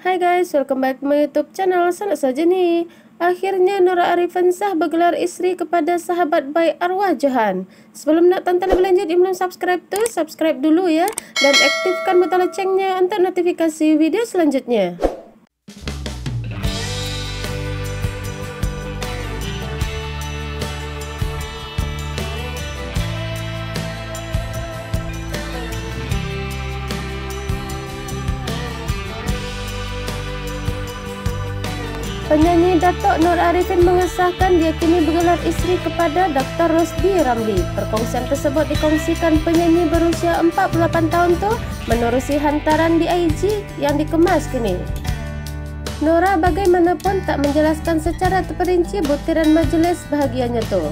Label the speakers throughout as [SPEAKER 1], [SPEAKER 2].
[SPEAKER 1] Hai guys, welcome back to my YouTube channel. Sana saja nih. Akhirnya Nora Arifin sah bergelar isteri kepada sahabat baik arwah Johan. Sebelum nak tonton lebih lanjut, yang belum subscribe tu, subscribe dulu ya. Dan aktifkan butang loncengnya untuk notifikasi video selanjutnya. Penyanyi Datuk Nur Arifin mengesahkan dia kini bergelar isteri kepada Dr. Rosdi Ramli. Perkongsian tersebut dikongsikan penyanyi berusia 48 tahun tu menerusi hantaran di IG yang dikemas kini. Nora bagaimanapun tak menjelaskan secara terperinci butiran majlis bahagianya tu.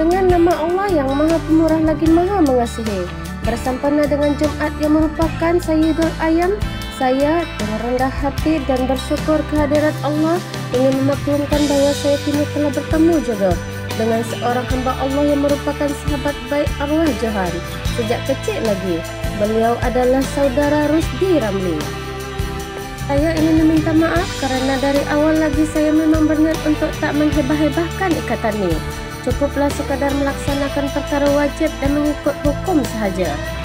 [SPEAKER 1] Dengan nama Allah yang maha pemurah lagi maha mengasihi. Bersempena dengan Jumat yang merupakan Sayyidul Ayam, saya dengan rendah hati dan bersyukur kehadirat Allah ingin memaklumkan bahawa saya kini telah bertemu jodoh dengan seorang hamba Allah yang merupakan sahabat baik arwah Johan. Sejak kecil lagi, beliau adalah saudara Rusdi Ramli. Saya ingin meminta maaf kerana dari awal lagi saya memang berniat untuk tak menghebah-hebahkan ikatan ini cukuplah sekadar melaksanakan perkara wajib dan mengikut hukum sahaja.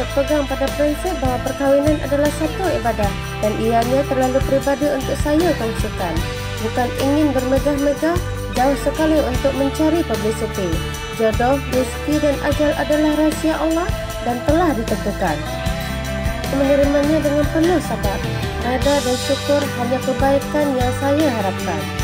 [SPEAKER 1] Berpegang pada prinsip bahawa perkahwinan adalah satu ibadah dan ianya terlalu peribadi untuk saya kongsikan. Bukan ingin bermegah-megah, jauh sekali untuk mencari publicity. Jodoh, rezeki dan ajal adalah rahsia Allah dan telah ditentukan. Menerimanya dengan penuh sabar, reda dan syukur hanya kebaikan yang saya harapkan.